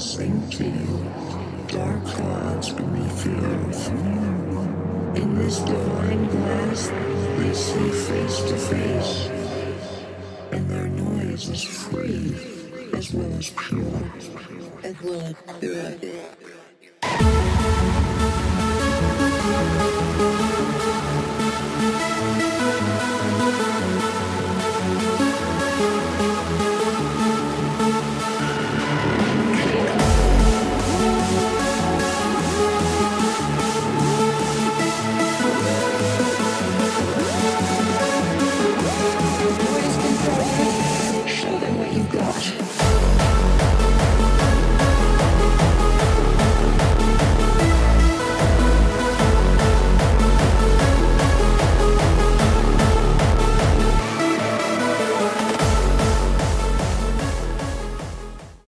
sing to you. Dark clouds beneath the earth. In this divine glass, they see face to face, and their noise is free as well as pure. As well as pure.